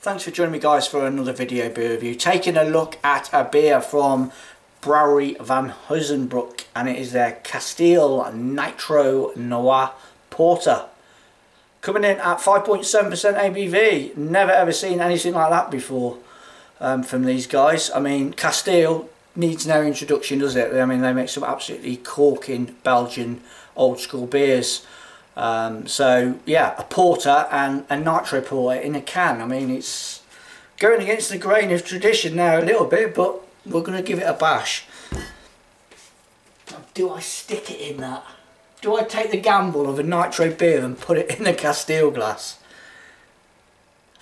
Thanks for joining me guys for another video beer review. Taking a look at a beer from Brouwerij Van Honsebrouck and it is their Kasteel Nitro Noir Porter. Coming in at 5.7% ABV. Never ever seen anything like that before um, from these guys. I mean Kasteel needs no introduction does it? I mean they make some absolutely corking Belgian old school beers. Um, so yeah, a porter and a nitro porter in a can. I mean, it's going against the grain of tradition now a little bit, but we're going to give it a bash. Do I stick it in that? Do I take the gamble of a nitro beer and put it in a Kasteel glass?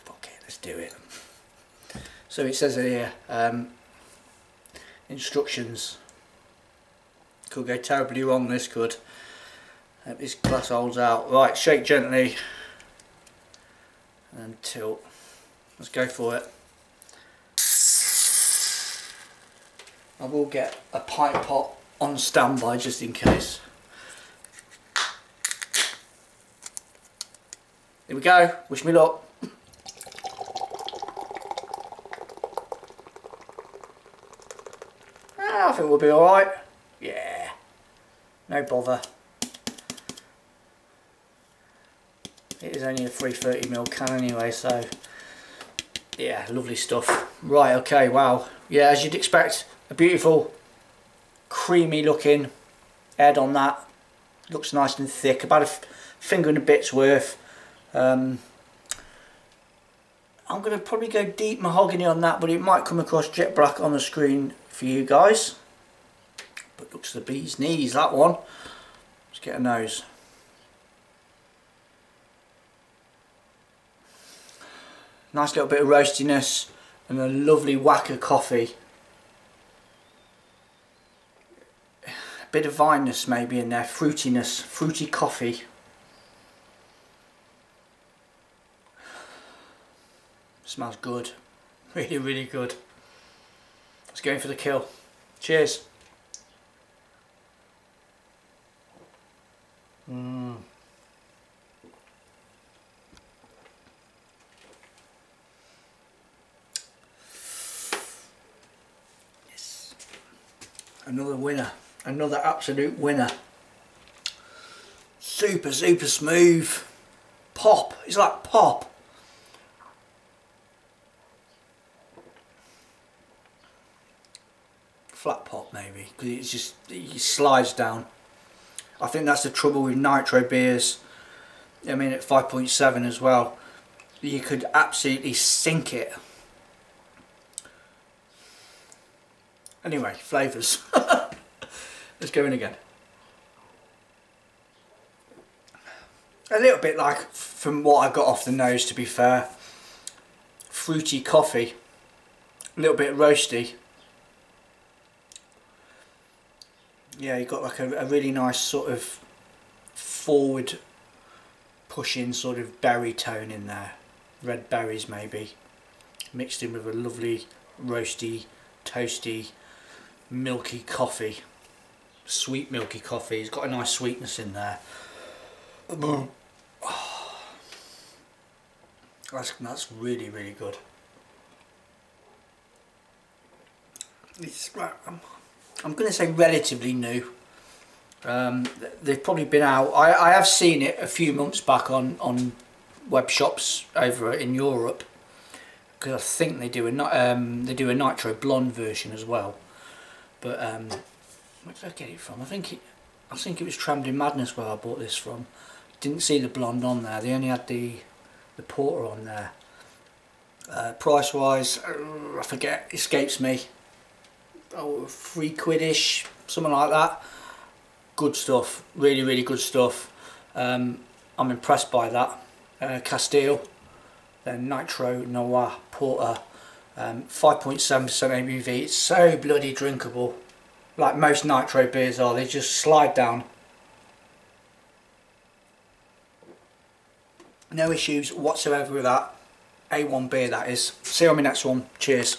Fuck it, let's do it. So it says here, um, instructions. Could go terribly wrong, this could. This glass holds out. Right, shake gently and tilt. Let's go for it. I will get a pint pot on standby just in case. Here we go. Wish me luck. Ah, I think we'll be alright. Yeah. No bother. It is only a 330ml can anyway, so yeah, lovely stuff. Right, okay, wow. Yeah, as you'd expect, a beautiful, creamy looking head on that. Looks nice and thick, about a finger and a bit's worth. Um, I'm going to probably go deep mahogany on that, but it might come across jet black on the screen for you guys. But looks the bee's knees, that one. Let's get a nose. Nice little bit of roastiness and a lovely whack of coffee. A bit of vineness maybe in there, fruitiness, fruity coffee. Smells good, really really good. Let's go for the kill. Cheers. Mmm. Another winner. Another absolute winner. Super super smooth. Pop. It's like pop. Flat pop maybe because it's just it slides down. I think that's the trouble with nitro beers. I mean at 5.7 as well you could absolutely sink it Anyway, flavours. Let's go in again. A little bit like from what I got off the nose to be fair. Fruity coffee. A little bit roasty. Yeah, you got like a, a really nice sort of forward pushing sort of berry tone in there. Red berries maybe. Mixed in with a lovely roasty, toasty milky coffee. Sweet milky coffee. It's got a nice sweetness in there. That's, that's really really good. It's I'm, I'm going to say relatively new. Um, they've probably been out. I, I have seen it a few months back on on web shops over in Europe because I think they do a um, they do a nitro blonde version as well but um, where did I get it from? I think it, I think it was Trembling Madness where I bought this from. Didn't see the blonde on there. They only had the the porter on there. Uh, price wise, uh, I forget, escapes me. Oh, three quidish, something like that. Good stuff, really, really good stuff. Um, I'm impressed by that. Uh, Kasteel, then Nitro Noir Porter 5.7% um, ABV, it's so bloody drinkable. Like most nitro beers are, they just slide down. No issues whatsoever with that. A1 beer that is. See you on my next one. Cheers.